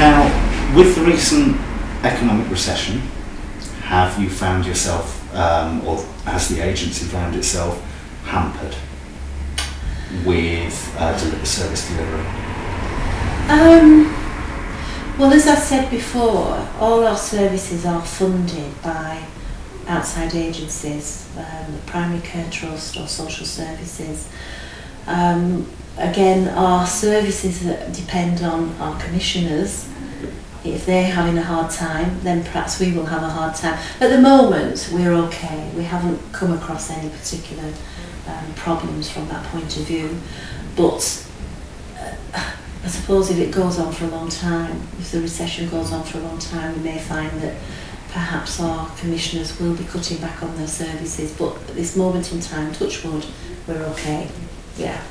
Now, with the recent economic recession, have you found yourself, um, or has the agency found itself hampered with uh, service delivery? Um, well, as I said before, all our services are funded by outside agencies, um, the Primary Care Trust or Social Services. Um, again, our services depend on our commissioners. If they're having a hard time, then perhaps we will have a hard time. At the moment, we're okay. We haven't come across any particular um, problems from that point of view. But uh, I suppose if it goes on for a long time, if the recession goes on for a long time, we may find that perhaps our commissioners will be cutting back on their services. But at this moment in time, touch wood, we're okay. Yeah.